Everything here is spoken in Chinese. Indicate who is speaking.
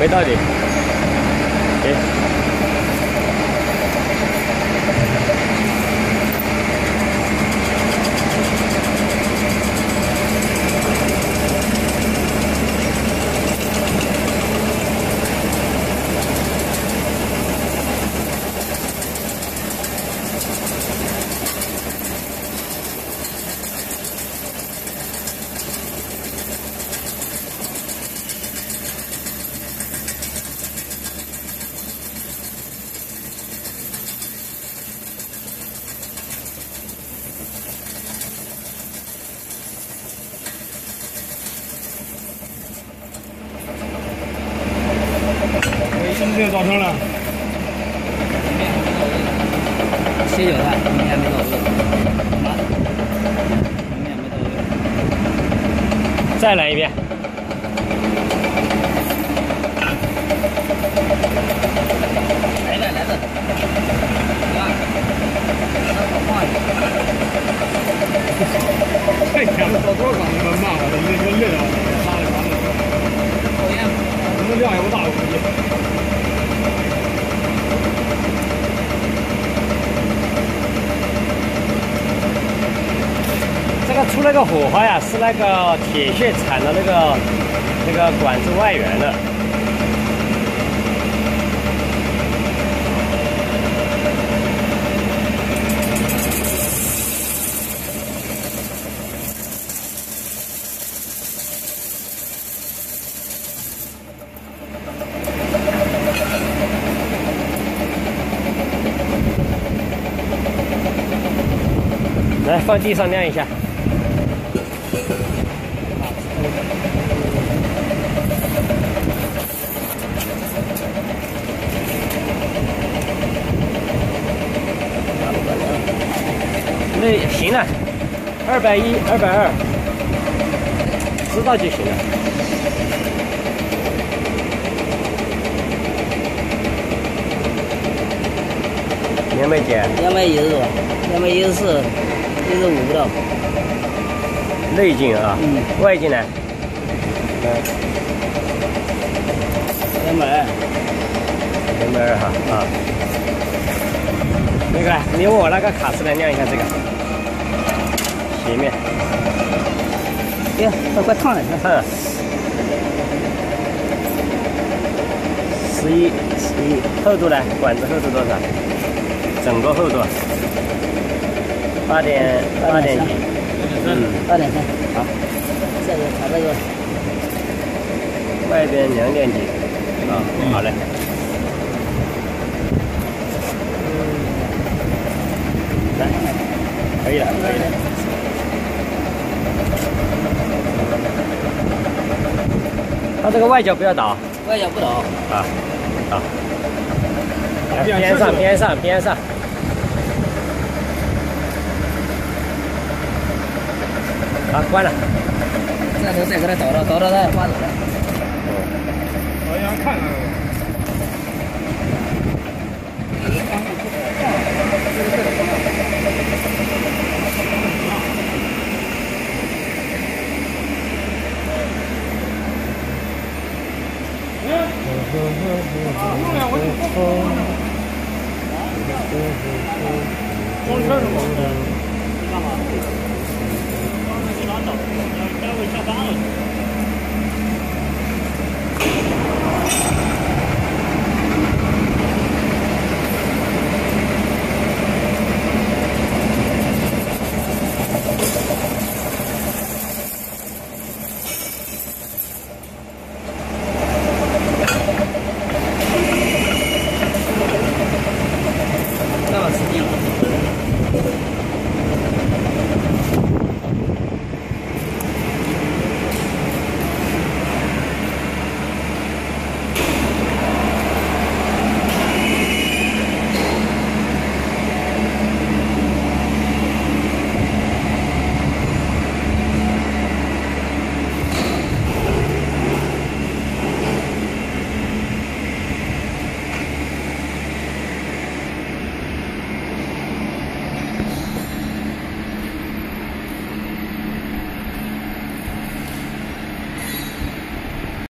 Speaker 1: 没道理。
Speaker 2: 今天早上了，
Speaker 3: 歇脚菜，明天没到位，啊，明天没到位。
Speaker 1: 再来一遍。
Speaker 3: 来了来了，啊，那好放一
Speaker 2: 太强了，到多少岗你们骂我，这一个累了，拉的完了，
Speaker 3: 讨厌。
Speaker 2: 你们量也不大，我估计。
Speaker 1: 这个那个火花呀，是那个铁屑铲的那个那个管子外缘的。来，放地上晾一下。那行了，二百一、二百二，知道就行了。两百几？
Speaker 3: 两百一十多，两百一十四，一十五不到。
Speaker 1: 内径啊，
Speaker 3: 嗯，
Speaker 1: 外径呢？
Speaker 3: 两百二，
Speaker 1: 两百二哈啊。那个，你用我那个卡尺来量一下这个斜面，
Speaker 3: 哎呀，快快烫了，
Speaker 1: 十一十一，厚度呢？管子厚度多少？整个厚度八点八点几？嗯，
Speaker 3: 八点三，好，这个查这个，
Speaker 1: 外边两点几？啊，好嘞。来，可以了，可以了。它这个外角不要倒
Speaker 3: 外角不倒，
Speaker 1: 啊，好。来边上，边上，边上。好，关了。
Speaker 3: 这头再给它倒了，倒了它刮走了。
Speaker 2: 好像看看。装车是吗？干嘛？刚才给拿走，待会下班了。